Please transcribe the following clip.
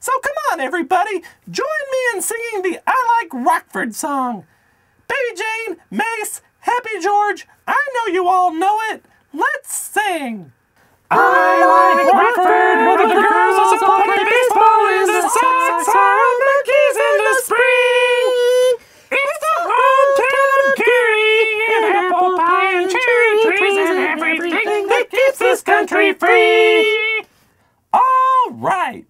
So come on, everybody, join me in singing the I Like Rockford song. Baby Jane, Mace, Happy George, I know you all know it. Let's sing. I like Rockford, where the girls also play baseball in the summer, monkeys in the spring. It's the hometown of Gary, and apple pie and cherry trees and everything that keeps this country free. All right.